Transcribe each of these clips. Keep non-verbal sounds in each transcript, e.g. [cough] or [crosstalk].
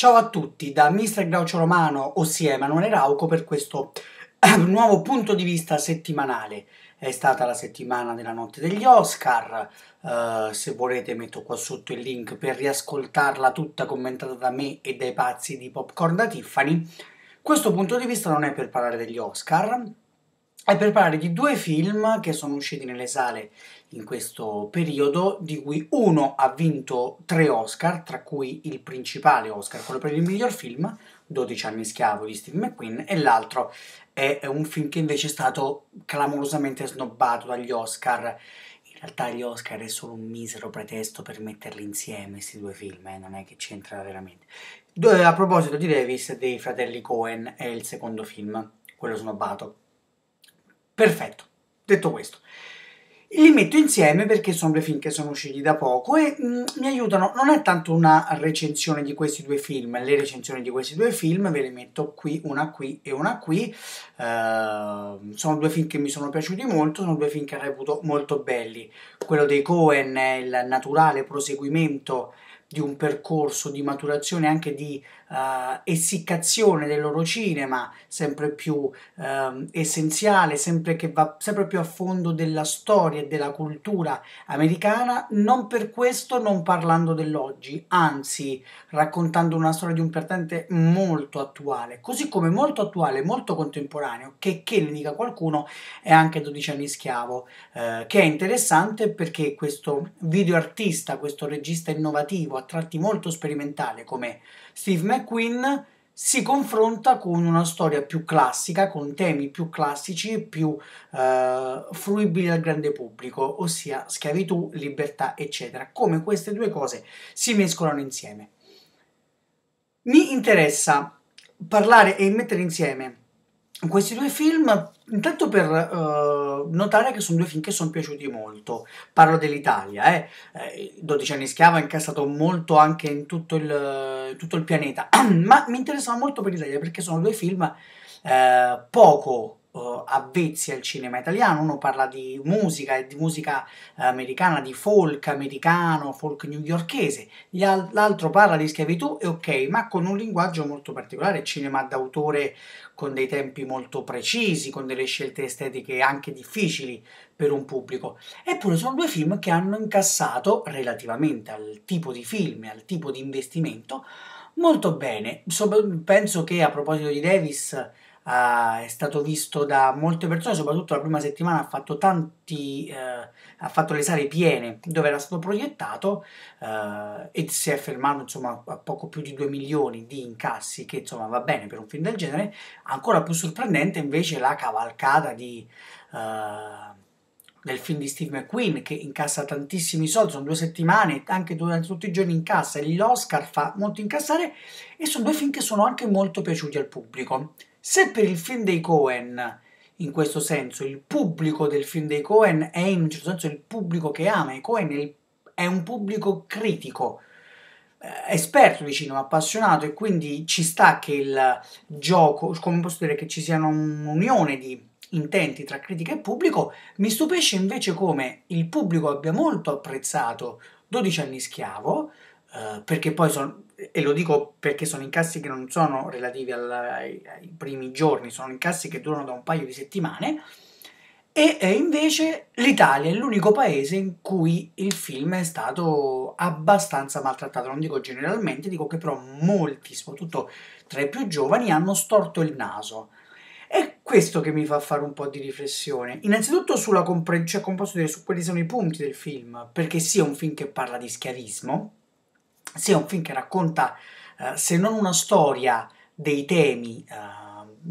Ciao a tutti da Mr. Glaucio Romano, ossia Emanuele Rauco, per questo [clears throat] nuovo punto di vista settimanale. È stata la settimana della notte degli Oscar, uh, se volete metto qua sotto il link per riascoltarla tutta commentata da me e dai pazzi di Popcorn da Tiffany. Questo punto di vista non è per parlare degli Oscar, è per parlare di due film che sono usciti nelle sale in questo periodo, di cui uno ha vinto tre Oscar, tra cui il principale Oscar, quello per il miglior film, 12 anni schiavo di Steve McQueen, e l'altro è un film che invece è stato clamorosamente snobbato dagli Oscar. In realtà gli Oscar è solo un misero pretesto per metterli insieme, questi due film, eh, non è che c'entra veramente. A proposito di Davis, dei fratelli Cohen, è il secondo film, quello snobbato. Perfetto, detto questo. Li metto insieme perché sono due film che sono usciti da poco e mh, mm, mi aiutano, non è tanto una recensione di questi due film, le recensioni di questi due film ve le metto qui, una qui e una qui, uh, sono due film che mi sono piaciuti molto, sono due film che reputo molto belli, quello dei Cohen è il naturale proseguimento di un percorso di maturazione, anche di uh, essiccazione del loro cinema, sempre più uh, essenziale, sempre che va sempre più a fondo della storia e della cultura americana, non per questo non parlando dell'oggi, anzi raccontando una storia di un perdente molto attuale, così come molto attuale, molto contemporaneo, che, che ne dica qualcuno, è anche 12 anni schiavo, uh, che è interessante perché questo video artista, questo regista innovativo, a tratti molto sperimentale come Steve McQueen si confronta con una storia più classica, con temi più classici e più uh, fruibili al grande pubblico, ossia schiavitù, libertà, eccetera. Come queste due cose si mescolano insieme. Mi interessa parlare e mettere insieme questi due film, intanto per uh, notare che sono due film che sono piaciuti molto. Parlo dell'Italia, eh. eh 12 anni schiava ha incassato molto anche in tutto il, tutto il pianeta, [clears throat] ma mi interessano molto per l'Italia perché sono due film eh, poco uh, avvezzi al cinema italiano, uno parla di musica e di musica americana, di folk americano, folk newyorchese, l'altro parla di schiavitù e ok, ma con un linguaggio molto particolare, cinema d'autore con dei tempi molto precisi, con delle scelte estetiche anche difficili per un pubblico. Eppure sono due film che hanno incassato, relativamente al tipo di film e al tipo di investimento, molto bene. penso che a proposito di Davis Uh, è stato visto da molte persone, soprattutto la prima settimana ha fatto tanti, uh, ha fatto le sale piene dove era stato proiettato uh, e si è fermato insomma a poco più di 2 milioni di incassi, che insomma va bene per un film del genere. Ancora più sorprendente invece la cavalcata di del film di Steve McQueen che incassa tantissimi soldi, sono due settimane, anche durante tutti i giorni incassa, l'Oscar fa molto incassare e sono due film che sono anche molto piaciuti al pubblico. Se per il film dei Cohen, in questo senso, il pubblico del film dei Cohen è in un certo senso il pubblico che ama i Cohen, è un pubblico critico, eh, esperto di cinema, appassionato e quindi ci sta che il gioco, come posso dire, che ci sia un'unione di intenti tra critica e pubblico, mi stupisce invece come il pubblico abbia molto apprezzato 12 anni schiavo, eh, perché poi sono e lo dico perché sono incassi che non sono relativi alla, ai, ai, primi giorni, sono incassi che durano da un paio di settimane, e, e invece l'Italia è l'unico paese in cui il film è stato abbastanza maltrattato, non dico generalmente, dico che però molti, soprattutto tra i più giovani, hanno storto il naso. È questo che mi fa fare un po' di riflessione. Innanzitutto sulla comprensione, cioè, come posso dire, su quali sono i punti del film, perché sia un film che parla di schiavismo, sia un film che racconta, eh, se non una storia, dei temi eh,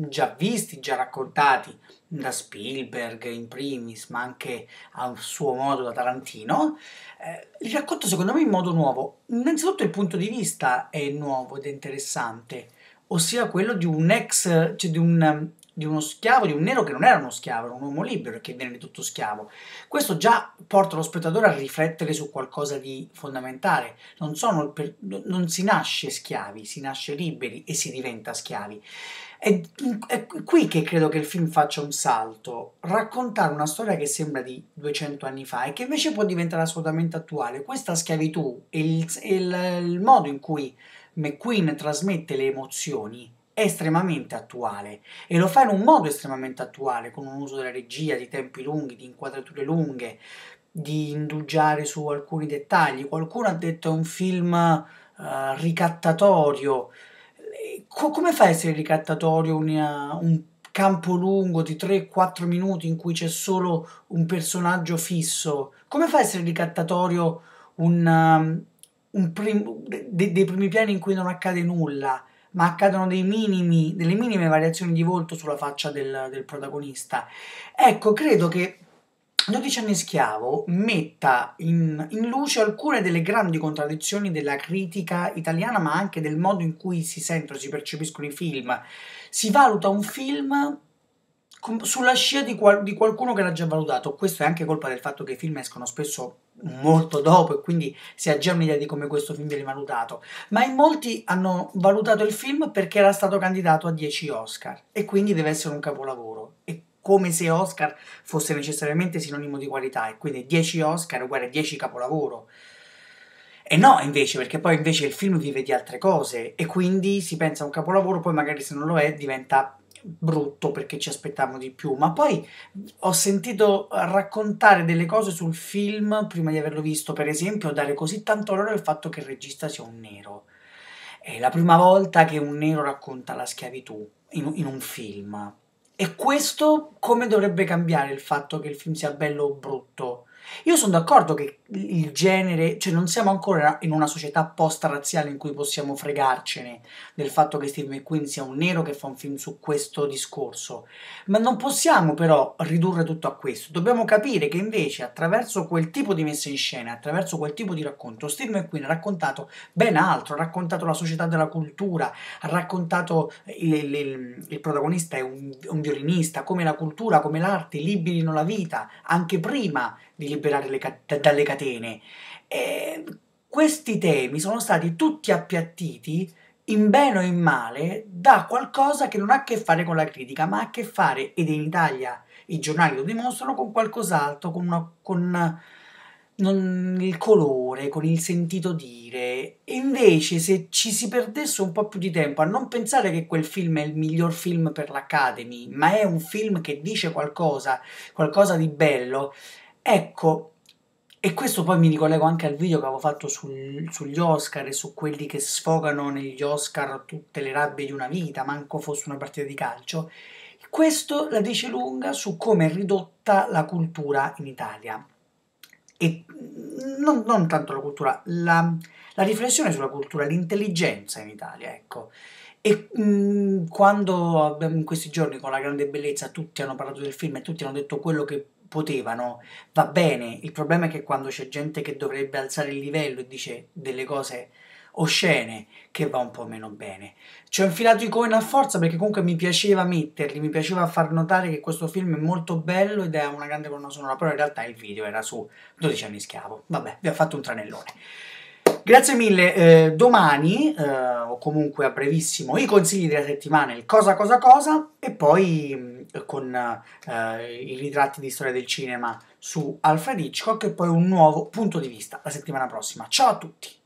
già visti, già raccontati da Spielberg in primis, ma anche a suo modo da Tarantino, eh, li racconta secondo me in modo nuovo. Innanzitutto il punto di vista è nuovo ed è interessante, ossia quello di un ex, cioè di un di uno schiavo, di un nero che non era uno schiavo, era un uomo libero e che viene tutto schiavo. Questo già porta lo spettatore a riflettere su qualcosa di fondamentale. Non, sono, non si nasce schiavi, si nasce liberi e si diventa schiavi. È, è, qui che credo che il film faccia un salto, raccontare una storia che sembra di 200 anni fa e che invece può diventare assolutamente attuale. Questa schiavitù e il, il, il modo in cui McQueen trasmette le emozioni estremamente attuale e lo fa in un modo estremamente attuale, con un uso della regia, di tempi lunghi, di inquadrature lunghe, di indugiare su alcuni dettagli. Qualcuno ha detto è un film uh, ricattatorio. Co- come fa a essere ricattatorio una, un campo lungo di 3-4 minuti in cui c'è solo un personaggio fisso? Come fa a essere ricattatorio un, um, un prim- de- dei primi piani in cui non accade nulla? Ma accadono minimi, delle minime variazioni di volto sulla faccia del, del protagonista. Ecco, credo che 12 anni schiavo metta in, in, luce alcune delle grandi contraddizioni della critica italiana, ma anche del modo in cui si sentono, si percepiscono i film. Si valuta un film sulla scia di, qual- di, qualcuno che l'ha già valutato. Questo è anche colpa del fatto che i film escono spesso molto dopo e quindi si ha già un'idea di come questo film viene valutato. Ma in molti hanno valutato il film perché era stato candidato a 10 Oscar e quindi deve essere un capolavoro. È come se Oscar fosse necessariamente sinonimo di qualità e quindi 10 Oscar uguale a 10 capolavoro. E no, invece, perché poi invece il film vive di altre cose e quindi si pensa a un capolavoro, poi magari se non lo è diventa brutto perché ci aspettavamo di più, ma poi ho sentito raccontare delle cose sul film prima di averlo visto, per esempio dare così tanto valore al fatto che il regista sia un nero. È la prima volta che un nero racconta la schiavitù in, in un film. E questo come dovrebbe cambiare il fatto che il film sia bello o brutto? Io sono d'accordo che il genere, cioè non siamo ancora in una società post-razziale in cui possiamo fregarcene del fatto che Steve McQueen sia un nero che fa un film su questo discorso, ma non possiamo però ridurre tutto a questo, dobbiamo capire che invece attraverso quel tipo di messa in scena, attraverso quel tipo di racconto, Steve McQueen ha raccontato ben altro, ha raccontato la società della cultura, ha raccontato il, il, il protagonista è un, un violinista, come la cultura, come l'arte liberino la vita, anche prima di liberare le, dalle catene. E questi temi sono stati tutti appiattiti in bene o in male da qualcosa che non ha a che fare con la critica, ma ha a che fare, ed in Italia i giornali lo dimostrano, con qualcos'altro, con, una, con non, il colore, con il sentito dire. E invece, se ci si perdesse un po' più di tempo a non pensare che quel film è il miglior film per l'Academy, ma è un film che dice qualcosa, qualcosa di bello, Ecco, e questo poi mi ricollego anche al video che avevo fatto sul, sugli Oscar e su quelli che sfogano negli Oscar tutte le rabbie di una vita, manco fosse una partita di calcio. Questo la dice lunga su come è ridotta la cultura in Italia. E non, non tanto la cultura, la, la, riflessione sulla cultura, l'intelligenza in Italia, ecco. E mh, quando in questi giorni con la grande bellezza tutti hanno parlato del film e tutti hanno detto quello che potevano, va bene, il problema è che quando c'è gente che dovrebbe alzare il livello e dice delle cose oscene che va un po' meno bene. Ci ho infilato i Coen a forza perché comunque mi piaceva metterli, mi piaceva far notare che questo film è molto bello ed è una grande colonna sonora, però in realtà il video era su 12 anni schiavo. Vabbè, vi ho fatto un tranellone. Grazie mille, eh, domani eh, o comunque a brevissimo i consigli della settimana, il cosa cosa cosa e poi mm, con eh, i ritratti di storia del cinema su Alfred Hitchcock e poi un nuovo punto di vista la settimana prossima. Ciao a tutti!